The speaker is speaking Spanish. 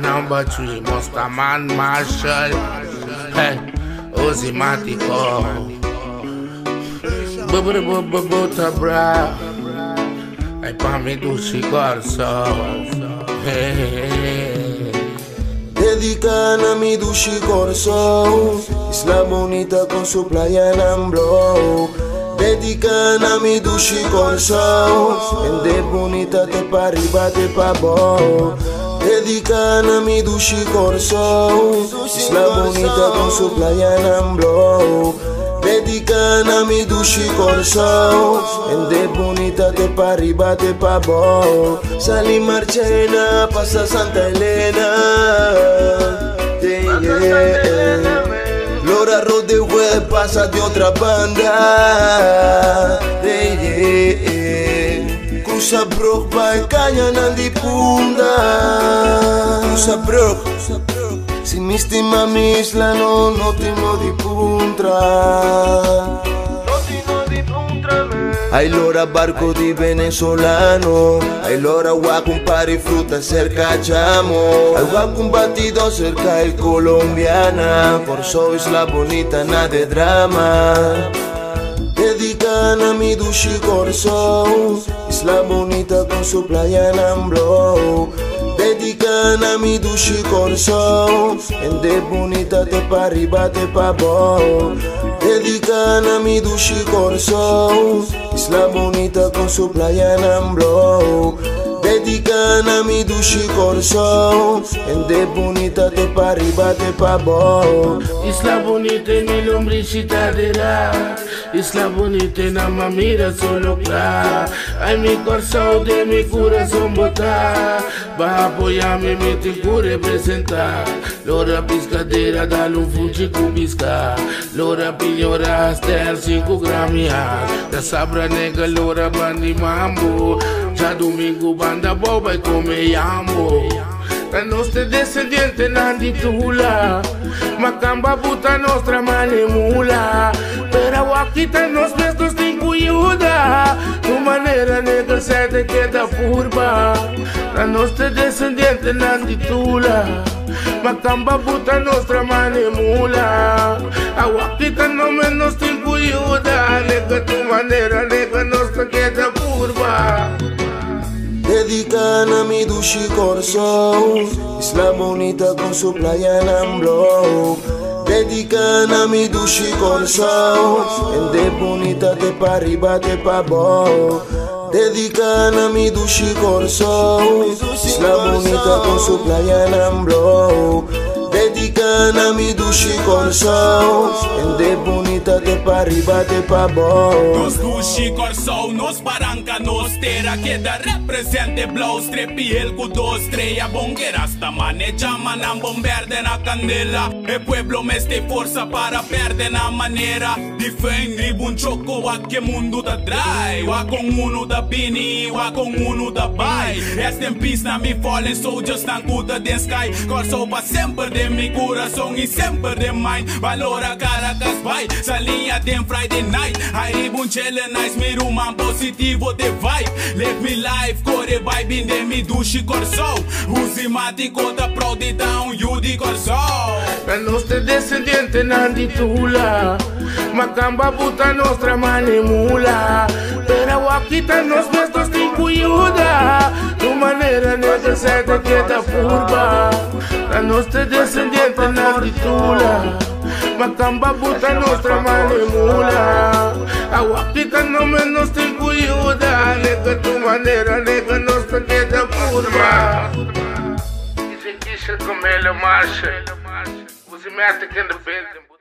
Number three, Mustaman Marshall. Hey, Ozimatico. Buta bra. Ai pa mi duši corso. Dedican a mi dushi corso Isla bonita con su playa en Ambro Dedican a mi dushi corso En de bonita te pa arriba te pa bo Dedican a mi dushi corso Isla bonita con su playa en Dedican a mi dushi corso En de bonita te pa arriba te pa bo Salí Marchena, pasa Santa Elena pasa de otra banda. Cruza Brook by Kanya Nandi Punda Cruza Brook Si mi stima mi isla no, no ti no di puntra Hay lora barco di venezolano. Hay lora guacum pari fruta cerca chamo. Hay guacum batido cerca el colombiana. Por so isla bonita nada de drama. Dedican a mi dushi corso Isla bonita con su playa en Ambro Dedican a mi dushi corso. En de bonita te pa arriba te pa bo Dedican a mi dushi corso. Isla bonita con su playa en Ambro Dedican a mi dushi corso En de bonita te pa arriba te pa bo Isla bonita en mi lombricita de ra Isla bonita na mamira solo clara Ay mi corazón de mi corazón botar Va a apoyarme mi te cure presentar Lora piscadera dale un fuji cubisca Lora piñora hasta el 5 gramias Da sabra nega lora bandi mambo Ya domingo banda boba e come yambo La nostra descendiente nandi tula. Macamba puta nostra mane mula. Pero wakita nos vestos tincuiuda Tu manera negra se te queda purba La nostra descendiente nandi tula. Macamba puta nostra mane mula. A wakita no menos tincuiuda Nega tu manera negra dushi corso Isla bonita con su playa en Ambro Dedican a mi dushi corso En de bonita te pa arriba te pa bo Dedican a mi dushi corso Isla bonita con su playa en Dedican a mi dushi corso En de bonita te pa arriba te pa bo Nos dushi corso, nos barranca, nos tera Queda represente blow, strepi el dos Treia bonguera, hasta maneja Manam bomberde na candela. E pueblo me este força para perde na maneira Defende bun choco, wa que mundo da dry Wa com uno da bini, wa com uno da bai. In peace na mi fallen soldiers na cuda den sky. Corso pa sempre de mi coração e sempre de mine Valora Caracas vai, sa linha den Friday night. Hai bun cele nice, mi ruman positivo de vibe. Live me life, core vibe in de mi dushi corso Uzi mati cota pro di down, you di corso La nostra descendiente nandi tula. Macamba puta nostra mane mula Pero wakita nos vestos tincuiuda Manera negra se te queda purba La nostra descendiente nandi tula Macamba puta nostra mane mula. A wakita no menos tincuiuda Nega tu manera negra nos te queda purba Dice que se come la marcha Você mete no peito